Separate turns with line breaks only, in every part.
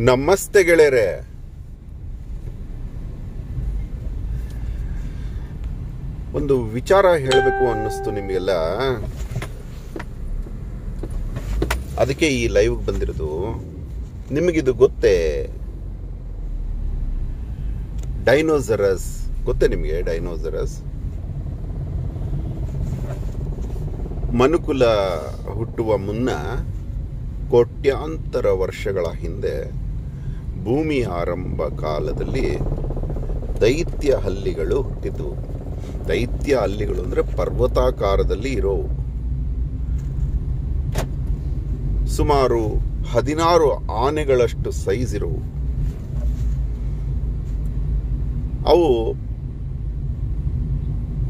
ನಮಸ್ತೆ ಗೆಳೆಯರೆ. ಒಂದು ವಿಚಾರ ಹೇಳಬೇಕು ಅನ್ನಿಸ್ತು ನಿಮಗೆಲ್ಲ. ಅದಕ್ಕೆ ಈ ಲೈವ್ ಬಂದಿರೋದು, ನಿಮಗಿದು ಗೊತ್ತೇ? ಡೈನೋಸರಸ್ ಗೊತ್ತೇ ನಿಮಗೆ ಡೈನೋಸರಸ್ ಮನುಕುಲ ಹುಟ್ಟುವ ಮುನ್ನ ಕೋಟ್ಯಾಂತರ ವರ್ಷಗಳ ಹಿಂದೆ ಭೂಮಿ ಆರಂಭ ಕಾಲದಲ್ಲಿ ದೈತ್ಯ ಹಲ್ಲಿಗಳು ಇದ್ದವು ದೈತ್ಯ ಹಲ್ಲಿಗಳು ಅಂದರೆ ಪರ್ವತಾಕಾರದಲ್ಲಿ ಇರೋವು. ಸುಮಾರು ಹದಿನಾರು ಆನೆಗಳಷ್ಟು ಸೈಜ್ ಇರೋವು. ಅವು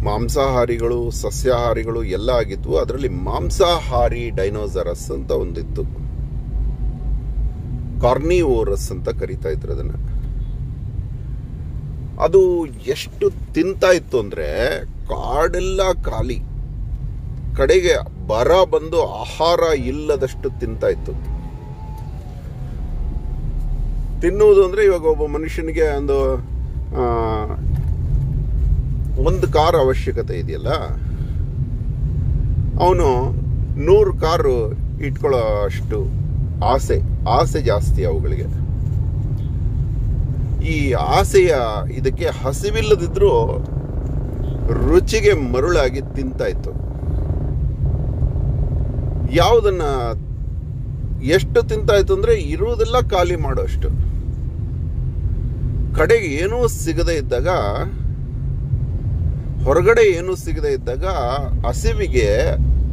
ಮಾಂಸಾಹಾರಿಗಳು, ಸಸ್ಯಾಹಾರಿಗಳು ಎಲ್ಲ ಆಗಿದ್ವು. ಅದರಲ್ಲಿ ಮಾಂಸಾಹಾರಿ ಡೈನೋಸರಸ್ ಅಂತ ಒಂದಿತ್ತು. ಕಾರ್ನಿವೋರಸ್ ಅಂತ ಕರಿತಾ ಇದ್ರು ಅದನ್ನ. ಅದು ಎಷ್ಟು ತಿಂತಾ ಇತ್ತು ಅಂದ್ರೆ ಕಾಡೆಲ್ಲ ಖಾಲಿ. ಕಡೆಗೆ ಬರ ಬಂದು ಆಹಾರ ಇಲ್ಲದಷ್ಟು ತಿಂತಾ ಇತ್ತು. ತಿನ್ನುವುದು ಅಂದ್ರೆ ಇವಾಗ ಒಬ್ಬ ಮನುಷ್ಯನಿಗೆ ಒಂದು ಒಂದು ಕಾರ್ ಅವಶ್ಯಕತೆ ಇದೆಯಲ್ಲ? ಅವನು ನೂರು ಕಾರು ಇಟ್ಕೊಳ್ಳೋ ಅಷ್ಟು ಆಸೆ ಆಸೆ ಜಾಸ್ತಿ ಅವುಗಳಿಗೆ. ಈ ಆಸೆಯ ಇದಕ್ಕೆ ಹಸಿವಿಲ್ಲದಿದ್ದರೂ ರುಚಿಗೆ ಮರುಳಾಗಿ ತಿಂತಾಯಿತ್ತು ಯಾವುದನ್ನ ಎಷ್ಟು ತಿಂತಾ ಇತ್ತು ಅಂದ್ರೆ ಇರುವುದೆಲ್ಲ ಖಾಲಿ ಮಾಡೋಷ್ಟು ಕಡೆಗೆ ಏನೂ ಸಿಗದೆ ಇದ್ದಾಗ, ಹೊರಗಡೆ ಏನೂ ಸಿಗದೆ ಇದ್ದಾಗ ಹಸಿವಿಗೆ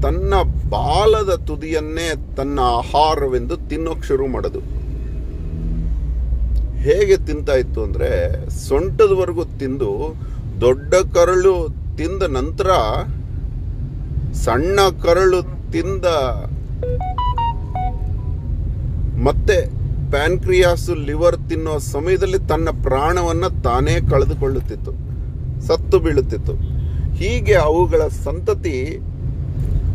ತನ್ನ ಬಾಲದ ತುದಿಯನ್ನೇ ತನ್ನ ಆಹಾರವೆಂದು ತಿನ್ನೋಕೆ ಶುರು ಮಾಡೋದು. ಹೇಗೆ ತಿಂತಾ ಇತ್ತು ಅಂದರೆ ಸೊಂಟದವರೆಗೂ ತಿಂದು ದೊಡ್ಡ ಕರಳು ತಿಂದ ನಂತರ ಸಣ್ಣ ಕರಳು ತಿಂದ ಮತ್ತೆ ಪ್ಯಾನ್ಕ್ರಿಯಾಸು ಲಿವರ್ ತಿನ್ನೋ ಸಮಯದಲ್ಲಿ ತನ್ನ ಪ್ರಾಣವನ್ನು ತಾನೇ ಕಳೆದುಕೊಳ್ಳುತ್ತಿತ್ತು, ಸತ್ತು ಬೀಳುತ್ತಿತ್ತು. ಹೀಗೆ ಅವುಗಳ ಸಂತತಿ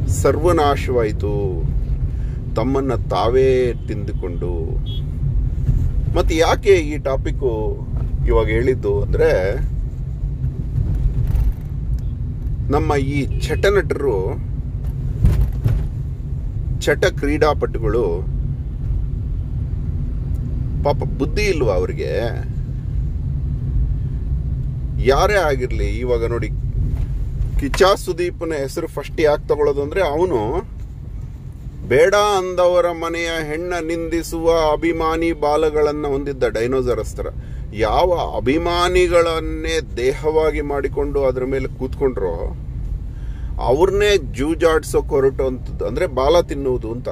ಸರ್ವನಾಶವಾಯಿತು. ತಮ್ಮನ್ನು ತಾವೇ ತಿಂದುಕೊಂಡು. ಮತ್ತು ಯಾಕೆ ಈ ಟಾಪಿಕ್ಕು ಇವಾಗ ಹೇಳಿದ್ದು ಅಂದರೆ, ನಮ್ಮ ಈ ಚಟನಟರು ಚಟ ಕ್ರೀಡಾಪಟುಗಳು, ಪಾಪ ಬುದ್ಧಿ ಇಲ್ವಾ ಅವರಿಗೆ? ಯಾರೇ ಆಗಿರಲಿ, ಇವಾಗ ನೋಡಿ ಕಿಚ್ಚಾ ಸುದೀಪ್ನ ಹೆಸರು ಫಸ್ಟ್ ಯಾಕೆ ತಗೊಳ್ಳೋದು ಅಂದರೆ ಅವನು ಬೇಡ ಅಂದವರ ಮನೆಯ ಹೆಣ್ಣ ನಿಂದಿಸುವ ಅಭಿಮಾನಿ ಬಾಲಗಳನ್ನು ಹೊಂದಿದ್ದ ಡೈನೋಸರಸ್ತ್ರ ಯಾವ ಅಭಿಮಾನಿಗಳನ್ನೇ ದೇಹವಾಗಿ ಮಾಡಿಕೊಂಡು ಅದರ ಮೇಲೆ ಕೂತ್ಕೊಂಡ್ರೋ ಅವ್ರನ್ನೇ ಜೂಜಾಡ್ಸೋಕ್ ಅಂತದ್ದು. ಅಂದ್ರೆ ಬಾಲ ತಿನ್ನುವುದು ಅಂತ.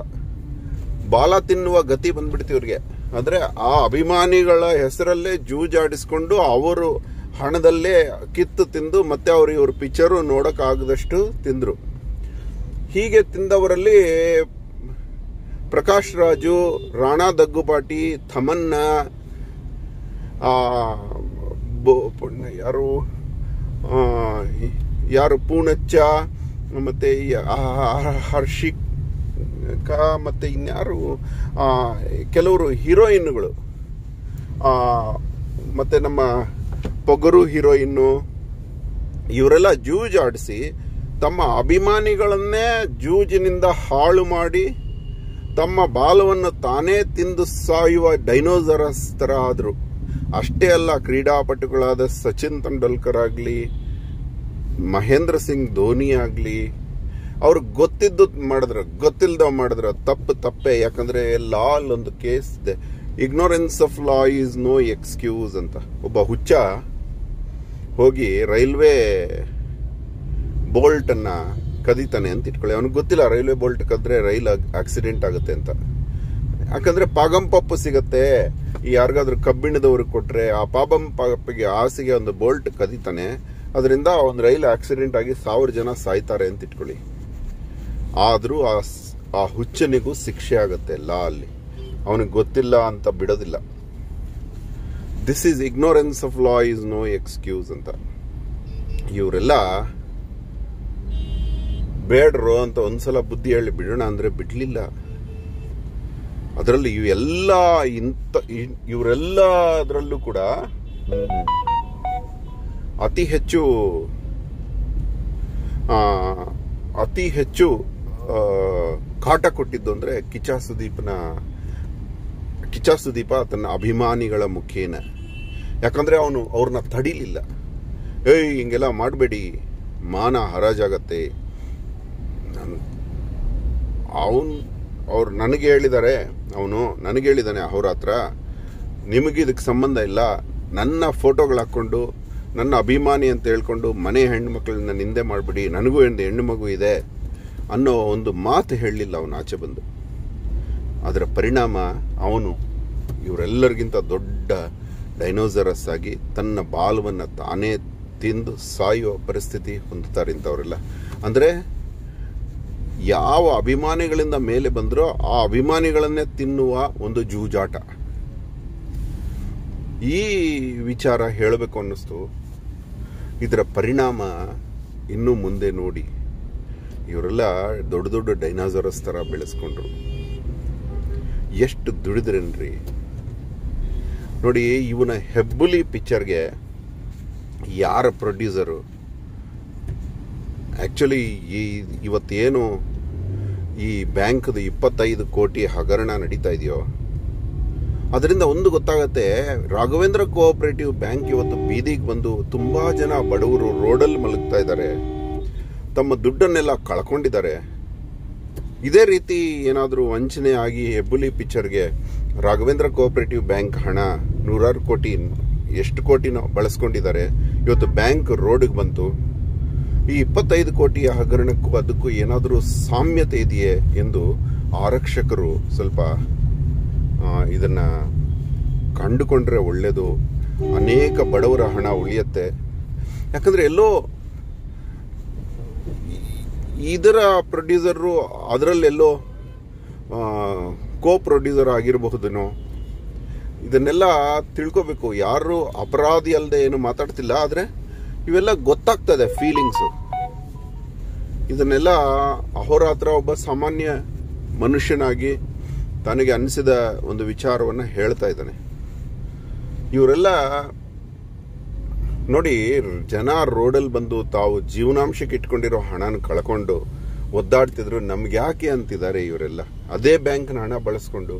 ಬಾಲ ತಿನ್ನುವ ಗತಿ ಬಂದ್ಬಿಡ್ತು ಇವ್ರಿಗೆ. ಅಂದ್ರೆ ಆ ಅಭಿಮಾನಿಗಳ ಹೆಸರಲ್ಲೇ ಜೂಜಾಡಿಸ್ಕೊಂಡು ಅವರು ಹಣದಲ್ಲೇ ಕಿತ್ತು ತಿಂದು ಮತ್ತೆ ಅವರು ಇವ್ರ ಪಿಕ್ಚರು ನೋಡೋಕ್ಕಾಗದಷ್ಟು ತಿಂದರು. ಹೀಗೆ ತಿಂದವರಲ್ಲಿ ಪ್ರಕಾಶ್ ರಾಜು, ರಾಣಾ ದಗ್ಗುಪಾಟಿ ಥಮನ್ನ ಯಾರು ಯಾರು ಪೂಣಚ್ಚ, ಮತ್ತು ಹರ್ಷಿಕ ಮತ್ತೆ ಇನ್ಯಾರು ಕೆಲವರು ಹೀರೋಯಿನ್ಗಳು ಮತ್ತೆ ನಮ್ಮ ಪೊಗರು ಹೀರೋಯಿನ್ನು ಇವರೆಲ್ಲ ಜೂಜಾಡಿಸಿ ತಮ್ಮ ಅಭಿಮಾನಿಗಳನ್ನೇ ಜೂಜಿನಿಂದ ಹಾಳು ಮಾಡಿ ತಮ್ಮ ಬಾಲವನ್ನು ತಾನೇ ತಿಂದು ಸಾಯುವ ಡೈನೋಸರಸ್ ಥರ ಆದರು. ಅಷ್ಟೇ ಅಲ್ಲ, ಕ್ರೀಡಾಪಟುಗಳಾದ ಸಚಿನ್ ತೆಂಡೂಲ್ಕರ್ ಆಗಲಿ, ಮಹೇಂದ್ರ ಸಿಂಗ್ ಧೋನಿ ಆಗಲಿ, ಅವ್ರು ಗೊತ್ತಿದ್ದು ಮಾಡಿದ್ರು ಗೊತ್ತಿಲ್ಲದ ಮಾಡಿದ್ರು ತಪ್ಪು ತಪ್ಪೆ. ಯಾಕಂದರೆ ಲಾಲ್ ಒಂದು ಕೇಸ್ ಇದೆ. Ignorance of law is no excuse ಅಂತ. ಒಬ್ಬ ಹುಚ್ಚ ಹೋಗಿ ರೈಲ್ವೆ ಬೋಲ್ಟ್ ಅನ್ನ ಕದೀತಾನೆ ಅಂತ ಇಟ್ಕೊಳ್ಳಿ. ಅವನಿಗೆ ಗೊತ್ತಿಲ್ಲ, ರೈಲ್ವೆ ಬೋಲ್ಟ್ ಕದ್ರೆ ರೈಲ್ ಆಕ್ಸಿಡೆಂಟ್ ಆಗುತ್ತೆ ಅಂತ. ಯಾಕಂದ್ರೆ ಪಾಗಂ ಪಪ್ಪು ಸಿಗತ್ತೆ. ಯಾರಿಗಾದ್ರೂ ಕಬ್ಬಿಣದವ್ರಿಗೆ ಕೊಟ್ರೆ ಆ ಪಾಬಂ ಪಪ್ಪಿಗೆ ಆಸೆಗೆ ಒಂದು ಬೋಲ್ಟ್ ಕದೀತಾನೆ. ಅದರಿಂದ ಒಂದು ರೈಲ್ ಆಕ್ಸಿಡೆಂಟ್ ಆಗಿ ಸಾವಿರ ಜನ ಸಾಯ್ತಾರೆ ಅಂತ ಇಟ್ಕೊಳ್ಳಿ. ಆದರೂ ಆ ಹುಚ್ಚನಿಗೂ ಶಿಕ್ಷೆ ಆಗುತ್ತೆ ಲಾ ಅಲ್ಲಿ. ಅವನಿಗೆ ಗೊತ್ತಿಲ್ಲ ಅಂತ ಬಿಡೋದಿಲ್ಲ. This is ignorance of law is no excuse ಅಂತ. ಇವರೆಲ್ಲ ಬೇಡ್ರು ಅಂತ ಒಂದ್ಸಲ ಬುದ್ಧಿ ಹೇಳಿ ಬಿಡೋಣ ಅಂದ್ರೆ ಬಿಡಲಿಲ್ಲ. ಅದರಲ್ಲಿ ಇವೆಲ್ಲ ಇಂಥ ಇವರೆಲ್ಲ ಅದರಲ್ಲೂ ಕೂಡ ಅತಿ ಹೆಚ್ಚು ಅತಿ ಹೆಚ್ಚು ಕಾಟ ಕೊಟ್ಟಿದ್ದು ಅಂದರೆ ಕಿಚಾ ಸುದೀಪ್ನ ಕಿಚ್ಚ ಸುದೀಪ ತನ್ನ ಅಭಿಮಾನಿಗಳ ಮುಖೇನ. ಯಾಕಂದರೆ ಅವನು ಅವ್ರನ್ನ ತಡಿಲಿಲ್ಲ. ಏಯ್, ಹಿಂಗೆಲ್ಲ ಮಾಡಬೇಡಿ. ಮಾನ ಹರಾಜಾಗತ್ತೆ. ಅವನು ಅವ್ರು ನನಗೆ ಹೇಳಿದ್ದಾರೆ ಅವನು ನನಗೆ ಹೇಳಿದ್ದಾನೆ ಅವ್ರ ಹತ್ರ. ನಿಮಗೆ ಇದಕ್ಕೆ ಸಂಬಂಧ ಇಲ್ಲ. ನನ್ನ ಫೋಟೋಗಳು ಹಾಕ್ಕೊಂಡು, ನನ್ನ ಅಭಿಮಾನಿ ಅಂತ ಹೇಳ್ಕೊಂಡು ಮನೆ ಹೆಣ್ಮಕ್ಳನ್ನ ನಿಂದೆ ಮಾಡಿಬಿಡಿ. ನನಗೂ ಹೆಣ್ಣು ಹೆಣ್ಣು ಮಗು ಇದೆ ಅನ್ನೋ ಒಂದು ಮಾತು ಹೇಳಲಿಲ್ಲ ಅವನು ಆಚೆ ಬಂದು. ಅದರ ಪರಿಣಾಮ ಅವನು ಇವರೆಲ್ಲರಿಗಿಂತ ದೊಡ್ಡ ಡೈನೋಸರಸ್ ಆಗಿ ತನ್ನ ಬಾಲವನ್ನು ತಾನೇ ತಿಂದು ಸಾಯುವ ಪರಿಸ್ಥಿತಿ ಹೊಂದುತ್ತಾರೆ ಇಂಥವರೆಲ್ಲ. ಅಂದರೆ ಯಾವ ಅಭಿಮಾನಿಗಳಿಂದ ಮೇಲೆ ಬಂದರೋ ಆ ಅಭಿಮಾನಿಗಳನ್ನೇ ತಿನ್ನುವ ಒಂದು ಜೂಜಾಟ. ಈ ವಿಚಾರ ಹೇಳಬೇಕು ಅನ್ನಿಸ್ತು. ಇದರ ಪರಿಣಾಮ ಇನ್ನು ಮುಂದೆ ನೋಡಿ. ಇವರೆಲ್ಲ ದೊಡ್ಡ ದೊಡ್ಡ ಡೈನಾಸರಸ್ ಥರ ಬೆಳೆಸ್ಕೊಂಡ್ರು. ಎಷ್ಟು ದುಡಿದ್ರೇನ್ರಿ? ನೋಡಿ, ಇವನ ಹೆಬ್ಬುಲಿ ಪಿಕ್ಚರ್ಗೆ ಯಾರ ಪ್ರೊಡ್ಯೂಸರು ಆ್ಯಕ್ಚುಲಿ ಈ ಇವತ್ತೇನು ಈ ಬ್ಯಾಂಕ್ದು ಇಪ್ಪತ್ತೈದು ಕೋಟಿ ಹಗರಣ ನಡೀತಾ ಇದೆಯೋ? ಅದರಿಂದ ಒಂದು ಗೊತ್ತಾಗತ್ತೆ, ರಾಘವೇಂದ್ರ ಕೋಆಪರೇಟಿವ್ ಬ್ಯಾಂಕ್ ಇವತ್ತು ಬೀದಿಗೆ ಬಂದು ತುಂಬ ಜನ ಬಡವರು ರೋಡಲ್ಲಿ ಮಲಗ್ತಾ ಇದ್ದಾರೆ. ತಮ್ಮ ದುಡ್ಡನ್ನೆಲ್ಲ ಕಳ್ಕೊಂಡಿದ್ದಾರೆ. ಇದೇ ರೀತಿ ಏನಾದರೂ ವಂಚನೆ ಆಗಿ ಹೆಬ್ಬುಲಿ ಪಿಕ್ಚರ್ಗೆ ರಾಘವೇಂದ್ರ ಕೋಆಪರೇಟಿವ್ ಬ್ಯಾಂಕ್ ಹಣ ನೂರಾರು ಕೋಟಿ ಎಷ್ಟು ಕೋಟಿನ ಬಳಸ್ಕೊಂಡಿದ್ದಾರೆ. ಇವತ್ತು ಬ್ಯಾಂಕ್ ರೋಡಿಗೆ ಬಂತು. ಈ ಇಪ್ಪತ್ತೈದು ಕೋಟಿಯ ಹಗರಣಕ್ಕೂ ಅದಕ್ಕೂ ಏನಾದರೂ ಸಾಮ್ಯತೆ ಇದೆಯೇ ಎಂದು ಆರಕ್ಷಕರು ಸ್ವಲ್ಪ ಇದನ್ನು ಕಂಡುಕೊಂಡ್ರೆ ಒಳ್ಳೆಯದು ಅನೇಕ ಬಡವರ ಹಣ ಉಳಿಯತ್ತೆ. ಯಾಕಂದ್ರೆ ಎಲ್ಲೋ ಇದರ ಪ್ರೊಡ್ಯೂಸರು ಅದರಲ್ಲೆಲ್ಲೋ ಕೋ ಪ್ರೊಡ್ಯೂಸರ್ ಆಗಿರಬಹುದೇನೋ, ಇದನ್ನೆಲ್ಲ ತಿಳ್ಕೋಬೇಕು. ಯಾರು ಅಪರಾಧಿ ಅಲ್ಲದೆ ಏನು ಮಾತಾಡ್ತಿಲ್ಲ, ಆದರೆ ಇವೆಲ್ಲ ಗೊತ್ತಾಗ್ತದೆ ಫೀಲಿಂಗ್ಸು ಇದನ್ನೆಲ್ಲ ಅಹೋರಾತ್ರ ಒಬ್ಬ ಸಾಮಾನ್ಯ ಮನುಷ್ಯನಾಗಿ ತನಗೆ ಅನಿಸಿದ ಒಂದು ವಿಚಾರವನ್ನು ಹೇಳ್ತಾ ಇದ್ದಾನೆ. ಇವರೆಲ್ಲ ನೋಡಿ, ಜನ ರೋಡಲ್ಲಿ ಬಂದು ತಾವು ಜೀವನಾಂಶಕ್ಕೆ ಇಟ್ಕೊಂಡಿರೋ ಹಣನ ಕಳ್ಕೊಂಡು ಒದ್ದಾಡ್ತಿದ್ರು. ನಮ್ಗೆ ಯಾಕೆ ಅಂತಿದ್ದಾರೆ ಇವರೆಲ್ಲ? ಅದೇ ಬ್ಯಾಂಕ್ನ ಹಣ ಬಳಸ್ಕೊಂಡು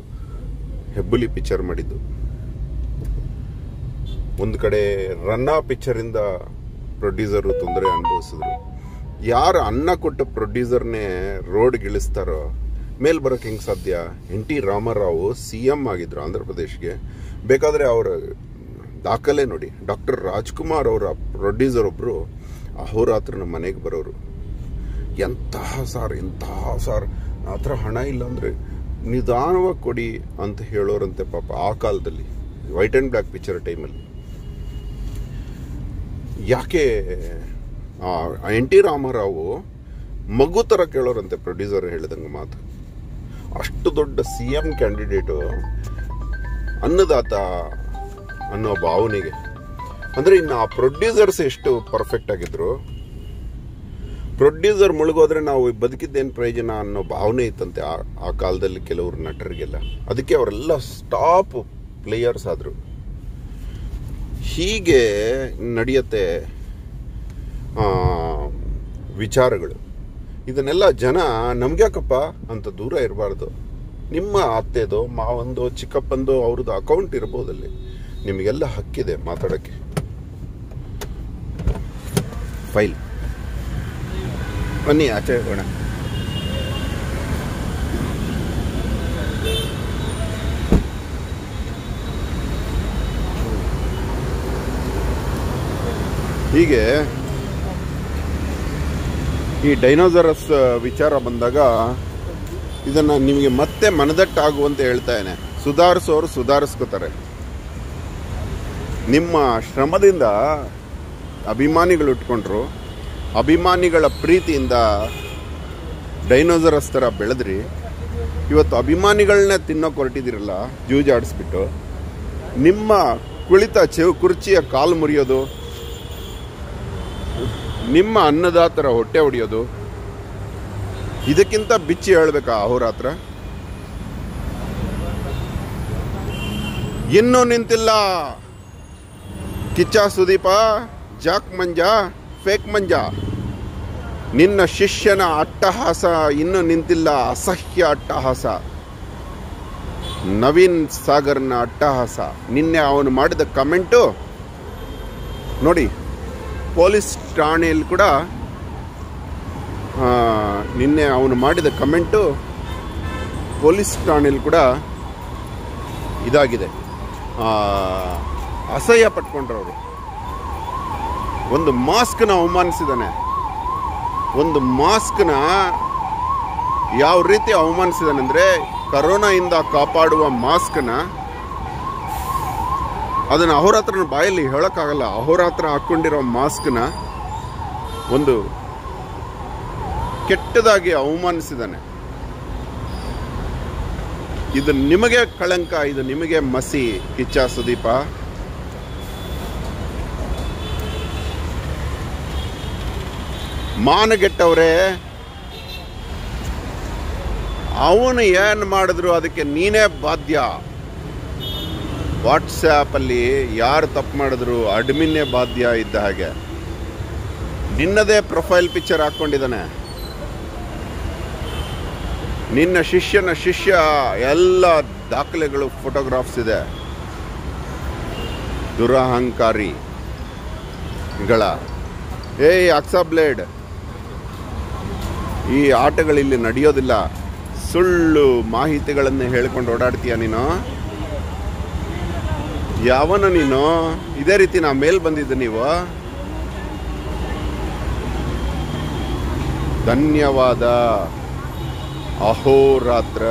ಹೆಬ್ಬುಲಿ ಪಿಕ್ಚರ್ ಮಾಡಿದ್ದು. ಒಂದು ಕಡೆ ರನ್ನ ಪಿಕ್ಚರಿಂದ ಪ್ರೊಡ್ಯೂಸರು ತೊಂದರೆ ಅನುಭವಿಸಿದ್ರು. ಯಾರು ಅನ್ನ ಕೊಟ್ಟ ಪ್ರೊಡ್ಯೂಸರ್ನೇ ರೋಡ್ ಗಿಳಿಸ್ತಾರೋ? ಮೇಲ್ ಬರೋಕೆ ಹೆಂಗೆ ಸಾಧ್ಯ? N T Rama Rao C M ಆಗಿದ್ರು ಆಂಧ್ರ ಪ್ರದೇಶ್ಗೆ ಬೇಕಾದರೆ ಅವರ ದಾಖಲೆ ನೋಡಿ. ಡಾಕ್ಟರ್ ರಾಜ್ಕುಮಾರ್ ಅವರ ಪ್ರೊಡ್ಯೂಸರ್ ಒಬ್ಬರು ನಮ್ಮ ಮನೆಗೆ ಬರೋರು. ಎಂತಹ ಸಾರ್ ಎಂತಹ ಸಾರ್. ಆ ಥರ ಹಣ ಇಲ್ಲ ಅಂದರೆ ನಿಧಾನವಾಗಿ ಕೊಡಿ ಅಂತ ಹೇಳೋರಂತೆ ಪಾಪ ಆ ಕಾಲದಲ್ಲಿ, ವೈಟ್ ಆ್ಯಂಡ್ ಬ್ಲ್ಯಾಕ್ ಪಿಕ್ಚರ್ ಟೈಮಲ್ಲಿ. ಯಾಕೆ ಎನ್ ಟಿ ರಾಮರಾವು ಮಗು ಥರ ಕೇಳೋರಂತೆ ಪ್ರೊಡ್ಯೂಸರ್ ಹೇಳಿದಂಗೆ ಮಾತು. ಅಷ್ಟು ದೊಡ್ಡ ಸಿ ಎಂ ಕ್ಯಾಂಡಿಡೇಟು ಅನ್ನದಾತ ಅನ್ನೋ ಭಾವನೆಗೆ. ಅಂದರೆ ಇನ್ನು ಆ ಪ್ರೊಡ್ಯೂಸರ್ಸ್ ಎಷ್ಟು ಪರ್ಫೆಕ್ಟ್ ಆಗಿದ್ರು ಪ್ರೊಡ್ಯೂಸರ್ ಮುಳುಗೋದ್ರೆ ನಾವು ಬದುಕಿದ್ದೇನು ಪ್ರಯೋಜನ ಅನ್ನೋ ಭಾವನೆ ಇತ್ತಂತೆ ಆ ಆ ಕಾಲದಲ್ಲಿ ಕೆಲವರು ನಟರಿಗೆಲ್ಲ. ಅದಕ್ಕೆ ಅವರೆಲ್ಲ ಸ್ಟಾಪ್ ಪ್ಲೇಯರ್ಸ್ ಆದರು. ಹೀಗೆ ನಡೆಯುತ್ತೆ ವಿಚಾರಗಳು. ಇದನ್ನೆಲ್ಲ ಜನ ನಮ್ಗ್ಯಾಕಪ್ಪ ಅಂತ ದೂರ ಇರಬಾರ್ದು. ನಿಮ್ಮ ಅತ್ತೆದೋ, ಮಾವಂದೋ, ಚಿಕ್ಕಪ್ಪಂದೋ ಅವ್ರದ್ದು ಅಕೌಂಟ್ ಇರ್ಬೋದಲ್ಲಿ. ನಿಮಗೆಲ್ಲ ಹಕ್ಕಿದೆ ಮಾತಾಡೋಕ್ಕೆ. ಫೈಲ್. ಬನ್ನಿ, ಆಚೆ ಹೋಗೋಣ. ಹೀಗೆ ಈ ಡೈನೋಸರಸ್ ವಿಚಾರ ಬಂದಾಗ ಇದನ್ನು ನಿಮಗೆ ಮತ್ತೆ ಮನದಟ್ಟಾಗುವಂತೆ ಹೇಳ್ತಾ ಇದ್ದೇನೆ. ಸುಧಾರಿಸೋರು ಸುಧಾರಿಸ್ಕೋತಾರೆ. ನಿಮ್ಮ ಶ್ರಮದಿಂದ ಅಭಿಮಾನಿಗಳು ಇಟ್ಕೊಂಡ್ರು ಅಭಿಮಾನಿಗಳ ಪ್ರೀತಿಯಿಂದ ಡೈನೋಸರಸ್ ಥರ ಬೆಳೆದ್ರಿ. ಇವತ್ತು ಅಭಿಮಾನಿಗಳನ್ನ ತಿನ್ನೋಕೆ ಹೊರಟಿದ್ದೀರಲ್ಲ ಜೂಜಾಡಿಸ್ಬಿಟ್ಟು ನಿಮ್ಮ ಕುಳಿತ ಚೆವು ಕುರ್ಚಿಯ ಕಾಲು ಮುರಿಯೋದು, ನಿಮ್ಮ ಅನ್ನದಾತರ ಹೊಟ್ಟೆ ಹೊಡೆಯೋದು, ಇದಕ್ಕಿಂತ ಬಿಚ್ಚಿ ಹೇಳ್ಬೇಕಾ ಅಹೋರಾತ್ರ ಇನ್ನೂ ನಿಂತಿಲ್ಲ. Kichcha Sudeepa, jack Manja, fake Manja. ನಿನ್ನ ಶಿಷ್ಯನ ಅಟ್ಟಹಾಸ ಇನ್ನೂ ನಿಂತಿಲ್ಲ, ಅಸಹ್ಯ ಅಟ್ಟಹಾಸ. ನವೀನ್ ಸಾಗರ್ನ ಅಟ್ಟಹಾಸ. ನಿನ್ನೆ ಅವನು ಮಾಡಿದ ಕಮೆಂಟು? ನೋಡಿ, ಪೊಲೀಸ್ ಠಾಣೆಯಲ್ಲಿ ಕೂಡ ನಿನ್ನೆ ಅವನು ಮಾಡಿದ ಕಮೆಂಟು ಪೊಲೀಸ್ ಠಾಣೆಯಲ್ಲಿ ಕೂಡ ಇದಾಗಿದೆ. ಅಸಹ್ಯ ಪಟ್ಕೊಂಡ್ರವರು. ಒಂದು ಮಾಸ್ಕ್ನ ಅವಮಾನಿಸಿದಾನೆ ಒಂದು ಮಾಸ್ಕ್ನ ಯಾವ ರೀತಿ ಅವಮಾನಿಸಿದಾನೆ ಅಂದರೆ ಕರೋನಾಯಿಂದ ಕಾಪಾಡುವ ಮಾಸ್ಕ್ನ ಅದನ್ನು ಅಹೋರಾತ್ರನ ಬಾಯಲ್ಲಿ ಹೇಳೋಕ್ಕಾಗಲ್ಲ. ಅಹೋರಾತ್ರ ಹಾಕ್ಕೊಂಡಿರೋ ಮಾಸ್ಕ್ನ ಒಂದು ಕೆಟ್ಟದಾಗಿ ಅವಮಾನಿಸಿದಾನೆ ಇದು ನಿಮಗೆ ಕಳಂಕ, ಇದು ನಿಮಗೆ ಮಸಿ, ಕಿಚ್ಚ ಸುದೀಪ. ಮಾನಗೆಟ್ಟವ್ರೆ. ಅವನು ಏನು ಮಾಡಿದ್ರು ಅದಕ್ಕೆ ನೀನೇ ಬಾಧ್ಯ. ವಾಟ್ಸ್ಯಾಪಲ್ಲಿ ಯಾರು ತಪ್ಪು ಮಾಡಿದ್ರು ಅಡ್ಮಿನ್ನೇ ಬಾಧ್ಯ ಇದ್ದ ಹಾಗೆ. ನಿನ್ನದೇ ಪ್ರೊಫೈಲ್ ಪಿಕ್ಚರ್ ಹಾಕ್ಕೊಂಡಿದ್ದಾನೆ. ನಿನ್ನ ಶಿಷ್ಯನ ಶಿಷ್ಯ ಎಲ್ಲ ದಾಖಲೆಗಳು ಫೋಟೋಗ್ರಾಫ್ಸ್ ಇದೆ. ದುರಹಂಕಾರಿಗಳ. ಏಯ್, ಅಕ್ಸಾ ಬ್ಲೇಡ್. ಈ ಆಟಗಳಿಲ್ಲಿ ನಡೆಯೋದಿಲ್ಲ. ಸುಳ್ಳು ಮಾಹಿತಿಗಳನ್ನು ಹೇಳ್ಕೊಂಡು ಓಡಾಡ್ತೀಯ ನೀನು? ಯಾವನ ನೀನು? ಇದೇ ರೀತಿ ನಾ ಮೇಲ್ ಬಂದಿದ್ದೆ ನೀವು. ಧನ್ಯವಾದ. ಅಹೋರಾತ್ರ.